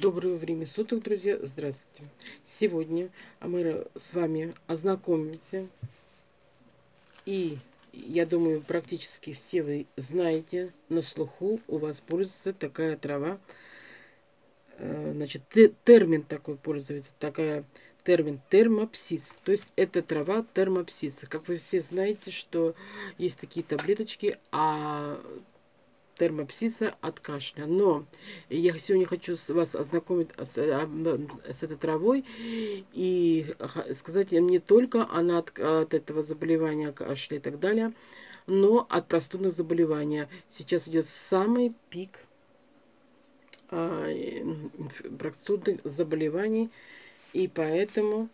Доброго времени суток, друзья! Здравствуйте! Сегодня мы с вами ознакомимся. И я думаю, практически все вы знаете, на слуху у вас пользуется такая трава. Э, значит, термин такой пользуется, такая термин термопсис. То есть это трава термопсиса. Как вы все знаете, что есть такие таблеточки, а термопсиса от кашля. Но я сегодня хочу вас ознакомить с, с этой травой и сказать не только она от, от этого заболевания кашля и так далее, но от простудных заболеваний. Сейчас идет самый пик а, простудных заболеваний, и поэтому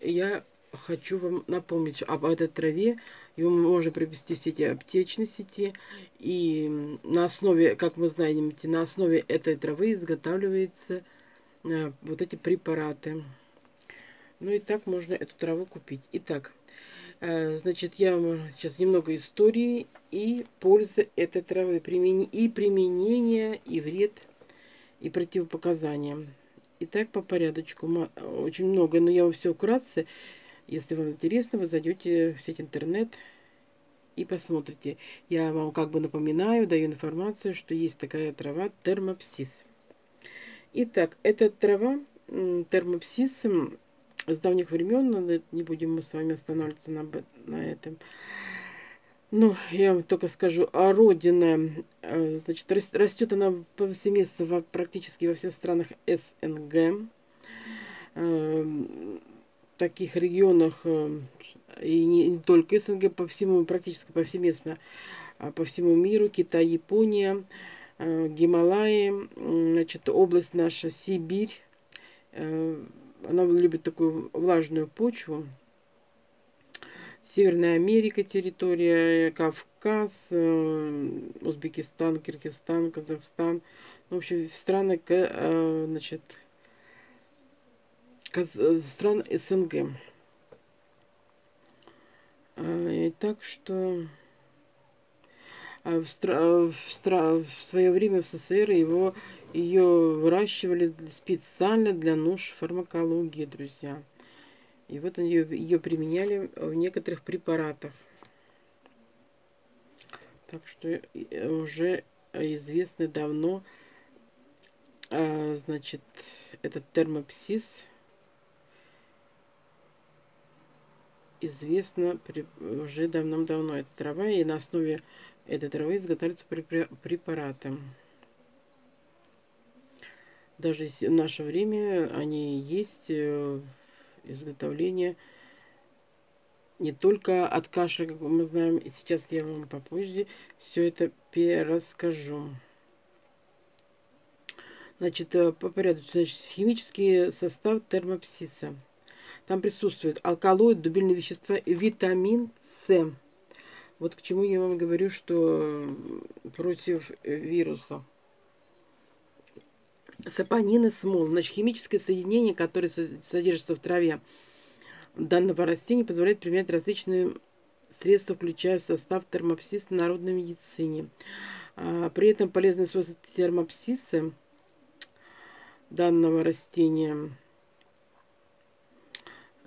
я хочу вам напомнить об этой траве. Его можно приобрести в сети аптечной сети. И на основе, как мы знаем, на основе этой травы изготавливаются а, вот эти препараты. Ну и так можно эту траву купить. Итак, а, значит, я вам сейчас немного истории и пользы этой травы, и применение, и вред, и противопоказания. Итак, по порядочку. Очень много, но я вам все вкратце. Если вам интересно, вы зайдете в сеть интернет и посмотрите. Я вам как бы напоминаю, даю информацию, что есть такая трава термопсис. Итак, эта трава термопсис с давних времен, но не будем мы с вами останавливаться на, на этом. Ну, я вам только скажу, а родина, э, значит, растет она повсеместно практически во всех странах СНГ. Таких регионах, э, и не, не только СНГ, по всему, практически повсеместно, а по всему миру, Китай, Япония, э, Гималаи, значит, область наша, Сибирь, э, она любит такую влажную почву, Северная Америка территория, Кавказ, Узбекистан, Киргизстан, Казахстан. В общем, страны, значит, стран СНГ. А, и так что а, в, стра... в, стра... в свое время в СССР его ее выращивали специально для нужд фармакологии, друзья. И вот ее, ее применяли в некоторых препаратах. Так что уже известны давно, а, значит, этот термопсис – известна уже давным-давно эта трава, и на основе этой травы изготавливаются препараты. Даже в наше время они есть э, изготовление не только от кашля, как мы знаем, и сейчас я вам попозже все это перерасскажу. Значит, э, по порядку, значит, химический состав термопсиса – там присутствует алкалоид, дубильные вещества витамин С. Вот к чему я вам говорю, что против вируса. Сапонин и смол. Значит, химическое соединение, которое содержится в траве данного растения, позволяет применять различные средства, включая в состав термопсис в народной медицине. А, при этом полезные свойства термопсиса данного растения –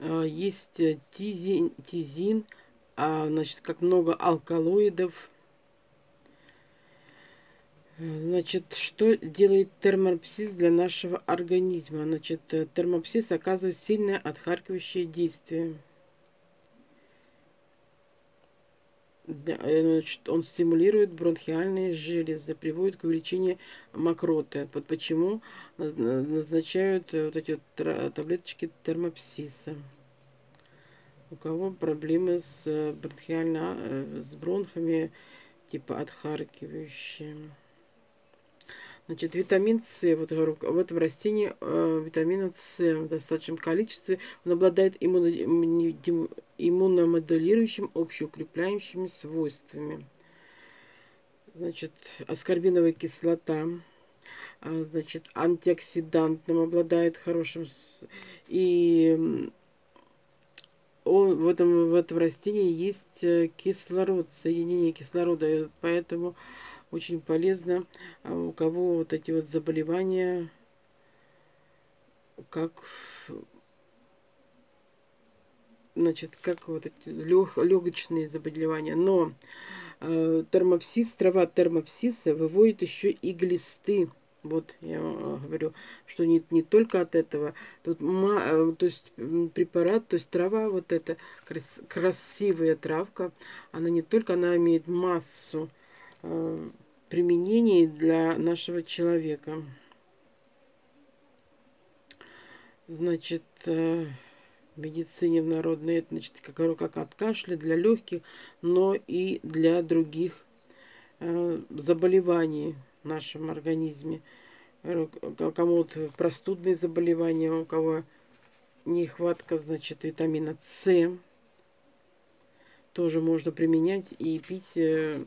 есть э, тизин, тизин а, значит, как много алкалоидов. Э, значит, что делает термопсис для нашего организма? Значит, термопсис оказывает сильное отхаркивающее действие. Значит, он стимулирует бронхиальные железы, приводит к увеличению мокроты. Вот почему назначают вот эти вот таблеточки термопсиса. У кого проблемы с э, бронхиально, э, с бронхами, типа отхаркивающие. Значит, витамин С, вот говорю, в этом растении э, витамина С в достаточном количестве. Он обладает иммуно, иммуномодулирующим, общеукрепляющими свойствами. Значит, аскорбиновая кислота, а, значит, антиоксидантным обладает хорошим. И он, в, этом, в этом растении есть э, кислород, соединение кислорода, поэтому очень полезно, а у кого вот эти вот заболевания как значит, как вот лег, легочные заболевания. Но э, термопсис, трава термопсиса выводит еще и глисты. Вот я говорю, что не, не только от этого. Тут э, то есть препарат, то есть трава, вот эта крас, красивая травка, она не только, она имеет массу э, применений для нашего человека. Значит, э, медицине в народной, значит, как, как от кашля для легких, но и для других э, заболеваний в нашем организме. Кому-то простудные заболевания, у кого нехватка, значит, витамина С, тоже можно применять и пить э,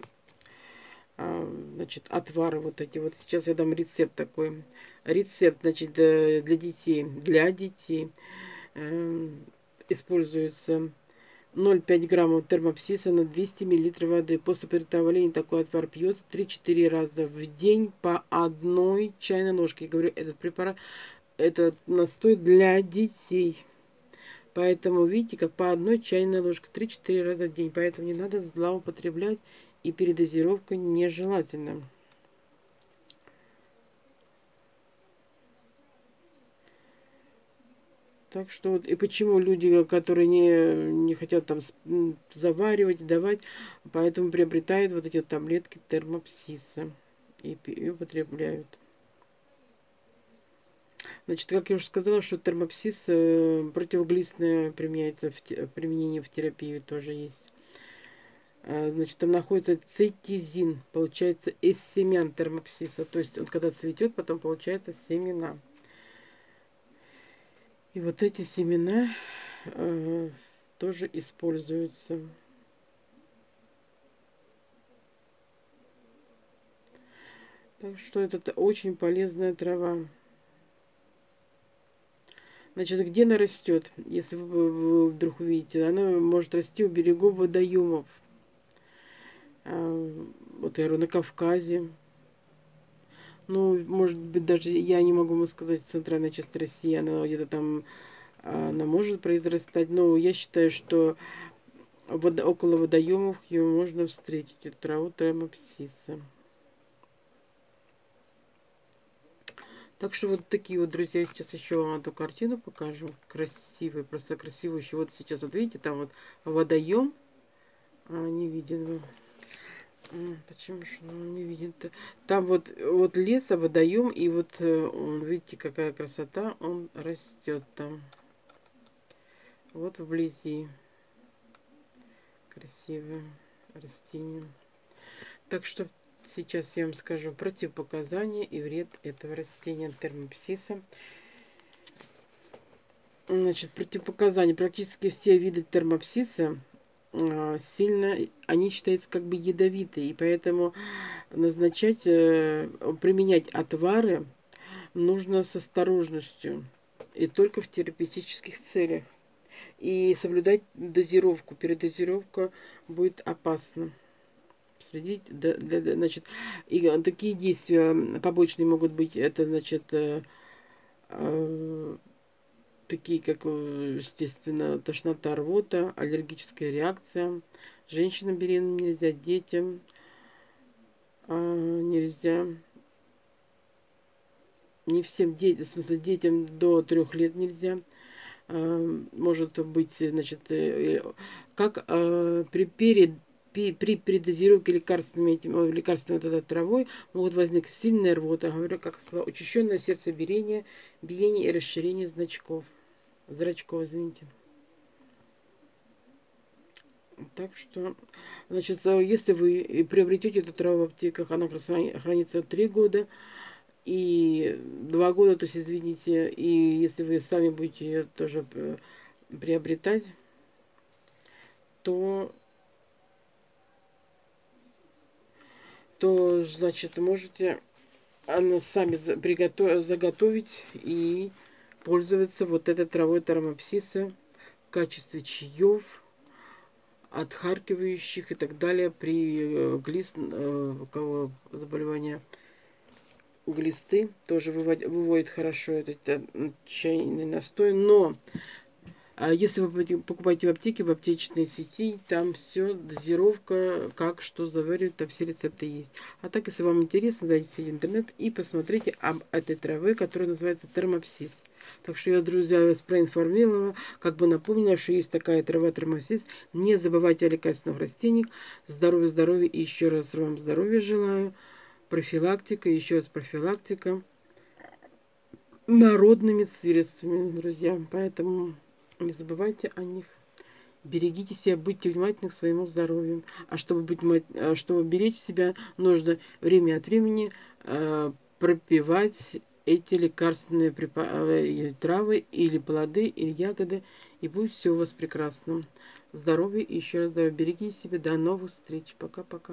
а, значит, отвары вот эти. Вот сейчас я дам рецепт такой. Рецепт, значит, для детей. Для детей э, используется 0,5 граммов термопсиса на 200 миллилитров воды. После приготовления такой отвар пьется 3-4 раза в день по одной чайной ложке. Я говорю, этот препарат, этот настой для детей. Поэтому, видите, как по одной чайной ложке 3-4 раза в день. Поэтому не надо злоупотреблять и передозировка нежелательна. Так что вот, и почему люди, которые не, не хотят там заваривать, давать, поэтому приобретают вот эти таблетки термопсиса и, и употребляют. Значит, как я уже сказала, что термопсис э, противоглистное применяется в, в применении в терапии тоже есть. А, значит, там находится цитизин, получается, из семян термопсиса. То есть он когда цветет, потом получается семена. И вот эти семена э, тоже используются. Так что это очень полезная трава. Значит, где она растет? Если вы вдруг увидите, она может расти у берегов водоемов. А, вот я говорю, на Кавказе. Ну, может быть, даже я не могу вам сказать, центральная часть России, она где-то там, а, она может произрастать. Но я считаю, что водо, около водоемов ее можно встретить, эту траву тремопсиса. Так что вот такие вот, друзья, сейчас еще вам эту картину покажу. Красивый, просто красивый. Вот сейчас, вот видите, там вот водоем. А, не виден вам. Почему же он не виден-то? Там вот, вот лес, а водоем, и вот э, он, видите, какая красота, он растет там. Вот вблизи. Красивое растение. Так что сейчас я вам скажу противопоказания и вред этого растения термопсиса. Значит, противопоказания. Практически все виды термопсиса сильно, они считаются как бы ядовитые, и поэтому назначать, э, применять отвары нужно с осторожностью и только в терапевтических целях. И соблюдать дозировку. Передозировка будет опасна. Следить, для, для, значит, и такие действия побочные могут быть, это, значит, э, э, такие как, э, естественно, тошнота, рвота, аллергическая реакция. Женщинам беременным нельзя, детям а, нельзя. Не всем детям, в смысле детям до трех лет нельзя. А, может быть, значит, э, как а, при перед при, передозировке лекарственными, этим, лекарственной вот этой травой могут возникнуть сильная рвота, говорю, как сказала, учащенное сердцебиение, биение и расширение значков зрачков, извините. Так что, значит, э, если вы приобретете эту траву в аптеках, она хранится 3 года и 2 года, то есть, извините, и если вы сами будете ее тоже э, приобретать, то, то значит, можете сами приготовить, заготовить и пользоваться вот этой травой тарамапсиса в качестве чаев, отхаркивающих и так далее при э, глист, э, у кого заболевания глисты, тоже выводит, выводит хорошо этот, этот чайный настой, но если вы покупаете в аптеке, в аптечной сети, там все, дозировка, как, что заваривать, там все рецепты есть. А так, если вам интересно, зайдите в интернет и посмотрите об этой траве, которая называется термопсис. Так что я, друзья, вас проинформировала, как бы напомнила, что есть такая трава термопсис. Не забывайте о лекарственных растениях. Здоровья, здоровья и еще раз вам здоровья желаю. Профилактика, еще раз профилактика народными средствами, друзья. Поэтому не забывайте о них. Берегите себя, будьте внимательны к своему здоровью. А чтобы, быть, а чтобы беречь себя, нужно время от времени э, пропивать эти лекарственные препараты, э, травы или плоды, или ягоды, и будет все у вас прекрасно. Здоровья и еще раз здоровья. Берегите себя. До новых встреч. Пока-пока.